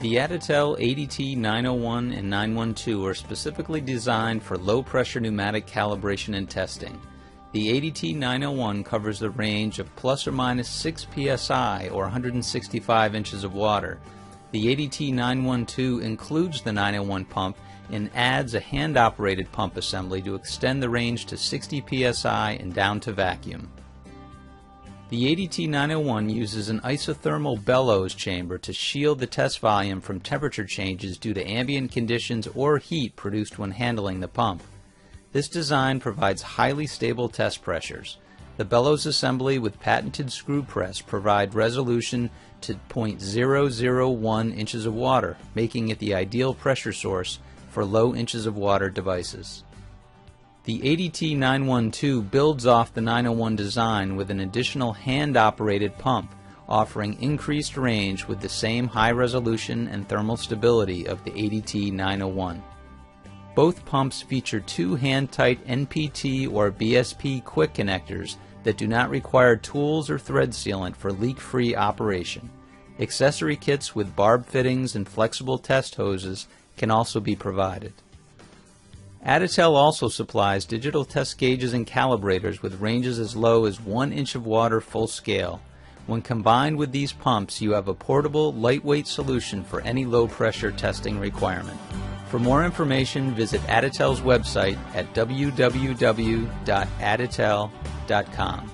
The Additel ADT 901 and 912 are specifically designed for low pressure pneumatic calibration and testing. The ADT 901 covers the range of plus or minus 6 psi or 165 inches of water. The ADT 912 includes the 901 pump and adds a hand operated pump assembly to extend the range to 60 psi and down to vacuum. The ADT 901 uses an isothermal bellows chamber to shield the test volume from temperature changes due to ambient conditions or heat produced when handling the pump. This design provides highly stable test pressures. The bellows assembly with patented screw press provide resolution to 0.001 inches of water, making it the ideal pressure source for low inches of water devices. The ADT 912 builds off the 901 design with an additional hand-operated pump, offering increased range with the same high resolution and thermal stability of the ADT 901. Both pumps feature two hand-tight NPT or BSP quick connectors that do not require tools or thread sealant for leak-free operation. Accessory kits with barb fittings and flexible test hoses can also be provided. Additel also supplies digital test gauges and calibrators with ranges as low as 1 inch of water full scale. When combined with these pumps, you have a portable, lightweight solution for any low pressure testing requirement. For more information, visit Additel's website at www.additel.com.